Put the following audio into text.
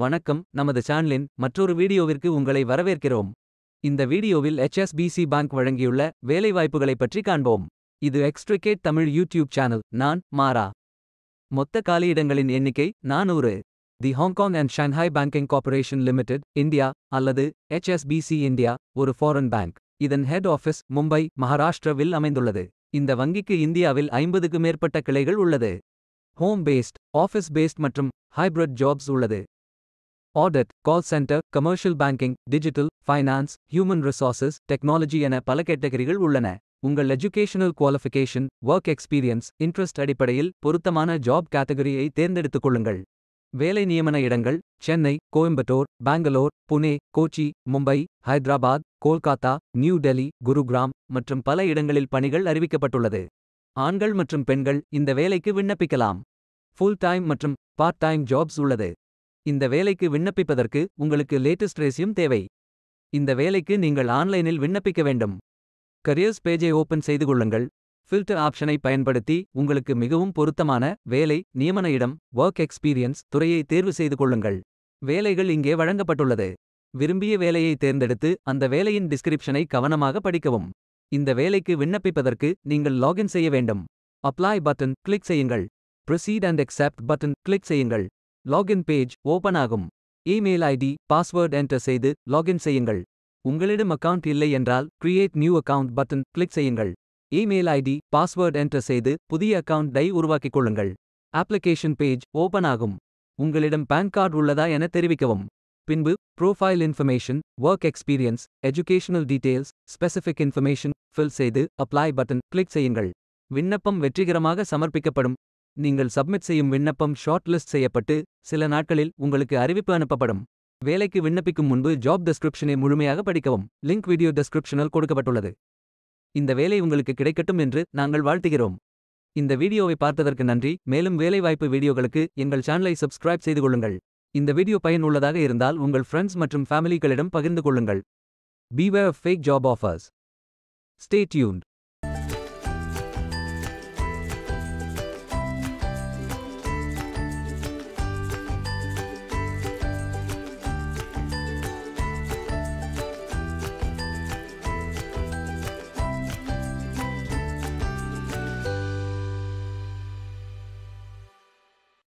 வணக்கம் நமது சேனலின் மற்றொரு வீடியோவிற்கு உங்களை வரவேற்கிறோம். இந்த வீடியோவில் ஹெச்எஸ்பிசி பேங்க் வழங்கியுள்ள வேலைவாய்ப்புகளைப் பற்றி காண்போம். இது எக்ஸ்ட்ரிகேட் தமிழ் யூடியூப் சேனல் நான் மாரா மொத்த காலியிடங்களின் எண்ணிக்கை நானூறு. The Hong Kong and Shanghai banking corporation limited India அல்லது எச்எஸ்பிசி இந்தியா ஒரு ஃபாரின் பேங்க் இதன் ஹெட் ஆஃபீஸ் மும்பை மகாராஷ்டிராவில் அமைந்துள்ளது. இந்த வங்கிக்கு இந்தியாவில் ஐம்பதுக்கு மேற்பட்ட கிளைகள் உள்ளது. ஹோம் பேஸ்ட் ஆஃபீஸ் பேஸ்ட் மற்றும் ஹைப்ரிட் ஜாப்ஸ் உள்ளது. Audit call center commercial banking digital finance human resources technology என பல கேட்டகரிகள் உள்ளன. உங்கள் educational qualification work experience interest அடிப்படையில் பொருத்தமான ஜாப் கேட்டகரியை தேர்ந்தெடுத்துக் கொள்ளுங்கள். வேலை நியமன இடங்கள் சென்னை கோயம்புத்தூர் பெங்களூர் புனே கோச்சி மும்பை ஹைதராபாத் கோல்காத்தா நியூ டெல்லி குருகிராம் மற்றும் பல இடங்களில் பணிகள் அறிவிக்கப்பட்டுள்ளது. ஆண்கள் மற்றும் பெண்கள் இந்த வேலைக்கு விண்ணப்பிக்கலாம். ஃபுல் டைம் மற்றும் பார்ட் டைம் ஜாப்ஸ் உள்ளது. இந்த வேலைக்கு விண்ணப்பிப்பதற்கு உங்களுக்கு லேட்டஸ்ட் ரேசியும் தேவை. இந்த வேலைக்கு நீங்கள் ஆன்லைனில் விண்ணப்பிக்க வேண்டும். கரியர்ஸ் பேஜை ஓபன் செய்து கொள்ளுங்கள். ஃபில்டர் ஆப்ஷனை பயன்படுத்தி உங்களுக்கு மிகவும் பொருத்தமான வேலை நியமன இடம் ஒர்க் எக்ஸ்பீரியன்ஸ் துறையை தேர்வு செய்து கொள்ளுங்கள். வேலைகள் இங்கே வழங்கப்பட்டுள்ளது. விரும்பிய வேலையை தேர்ந்தெடுத்து அந்த வேலையின் டிஸ்கிரிப்ஷனை கவனமாக படிக்கவும். இந்த வேலைக்கு விண்ணப்பிப்பதற்கு நீங்கள் லாகின் செய்ய வேண்டும். அப்ளை பட்டன் கிளிக் செய்யுங்கள். Proceed and accept button click செய்யுங்கள். லாகின் பேஜ் ஓபன் ஆகும். இமெயில் ஐடி பாஸ்வேர்ட் என்டர் செய்து லாகின் செய்யுங்கள். உங்களிடம் அக்கவுண்ட் இல்லை என்றால் create new account button click செய்யுங்கள். இமெயில் ஐடி பாஸ்வேர்ட் என்டர் செய்து புதிய அக்கவுண்டை உருவாக்கிக் கொள்ளுங்கள். அப்ளிகேஷன் பேஜ் ஓபன் ஆகும். உங்களிடம் பான் கார்டு உள்ளதா என தெரிவிக்கவும். பின்பு profile information work experience educational details specific information fill செய்து அப்ளை பட்டன் கிளிக் செய்யுங்கள். விண்ணப்பம் வெற்றிகரமாக சமர்ப்பிக்கப்படும். நீங்கள் சப்மிட் செய்யும் விண்ணப்பம் ஷார்ட் லிஸ்ட் செய்யப்பட்டு சில நாட்களில் உங்களுக்கு அறிவிப்பு அனுப்பப்படும். வேலைக்கு விண்ணப்பிக்கும் முன்பு ஜாப் டெஸ்கிரிப்ஷனை முழுமையாக படிக்கவும். லிங்க் வீடியோ டெஸ்கிரிப்ஷனில் கொடுக்கப்பட்டுள்ளது. இந்த வேலை உங்களுக்கு கிடைக்கட்டும் என்று நாங்கள் வாழ்த்துகிறோம். இந்த வீடியோவை பார்த்ததற்கு நன்றி. மேலும் வேலைவாய்ப்பு வீடியோகளுக்கு எங்கள் சேனலை சப்ஸ்கிரைப் செய்து கொள்ளுங்கள். இந்த வீடியோ பயனுள்ளதாக இருந்தால் உங்கள் ஃப்ரெண்ட்ஸ் மற்றும் ஃபேமிலிகளிடம் பகிர்ந்து கொள்ளுங்கள். Beware fake job offers stay tuned